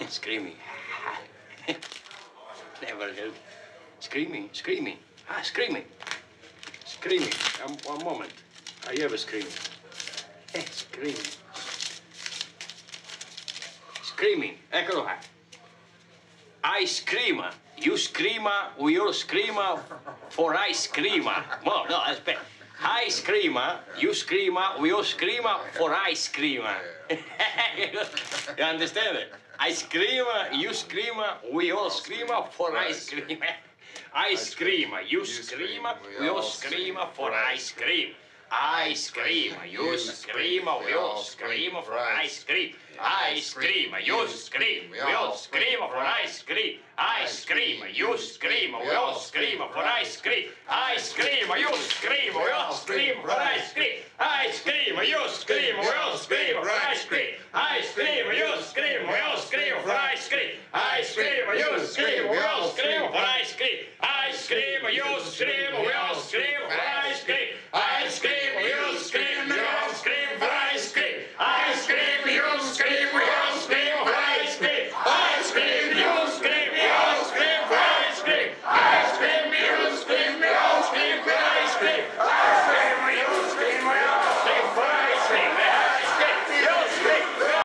screaming. Never help. Screaming, screaming. Ah, screaming. Screaming. Um, one moment. I ever scream. Eh, screaming. Screaming. Eccolo qua. I scream. You scream, we all scream for ice cream. No, no, aspetta. I scream, you scream, we all scream for ice cream. you understand it? I scream, you scream, we all scream for ice cream. I scream, you scream, we all scream for ice cream. I scream, you scream, we all scream for ice cream. I scream, you scream, we all scream for ice cream. I scream, you scream, we all scream for ice cream. I scream, you scream, we all scream for ice cream. I scream, you scream, we all scream for ice cream. I scream, you scream, we all scream for ice cream. I